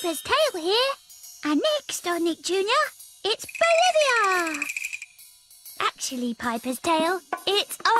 Piper's tail here. And next on Nick Jr., it's Bolivia. Actually, Piper's tail, it's a.